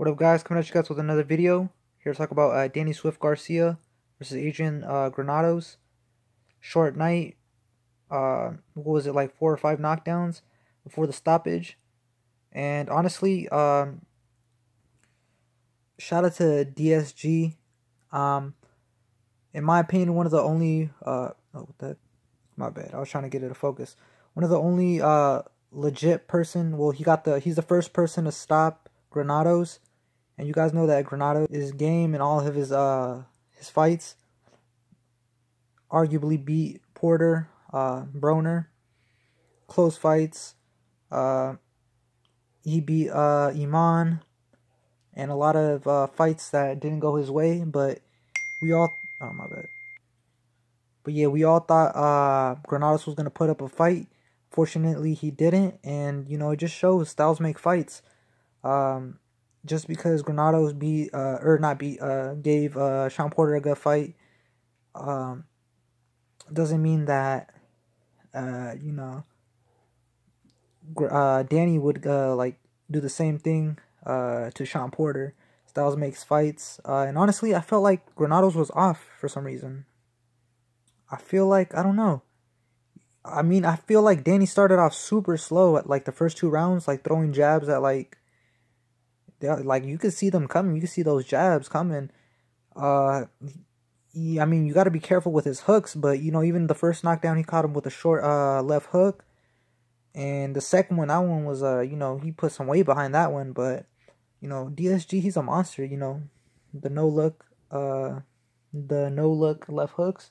What up guys, coming at you guys with another video. Here to talk about uh, Danny Swift Garcia versus Adrian uh, Granados. Short night. Uh, what was it, like four or five knockdowns before the stoppage. And honestly, um, shout out to DSG. Um, in my opinion, one of the only, uh, oh, that, my bad. I was trying to get it to focus. One of the only, uh, legit person, well, he got the, he's the first person to stop Granados and you guys know that Granado is game in all of his uh his fights. Arguably beat Porter, uh, Broner. Close fights. Uh, he beat uh, Imam. And a lot of uh, fights that didn't go his way. But we all... Oh, my bad. But yeah, we all thought uh, Granados was going to put up a fight. Fortunately, he didn't. And, you know, it just shows styles make fights. Um, just because Granados beat uh or not beat uh gave uh Shawn Porter a good fight um doesn't mean that uh you know uh Danny would uh like do the same thing uh to Shawn Porter. Styles makes fights. Uh and honestly I felt like Granados was off for some reason. I feel like I don't know. I mean, I feel like Danny started off super slow at like the first two rounds, like throwing jabs at like like you could see them coming. You could see those jabs coming. Uh, he, I mean, you got to be careful with his hooks, but you know, even the first knockdown, he caught him with a short uh left hook, and the second one, that one was uh, you know, he put some weight behind that one, but you know, DSG, he's a monster. You know, the no look, uh, the no look left hooks.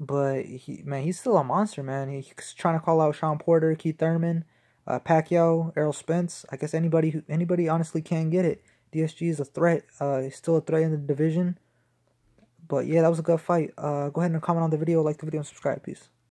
But he, man, he's still a monster, man. He's trying to call out Shawn Porter, Keith Thurman uh, Pacquiao, Errol Spence. I guess anybody who anybody honestly can get it. DSG is a threat. Uh, he's still a threat in the division. But yeah, that was a good fight. Uh, go ahead and comment on the video, like the video, and subscribe. Peace.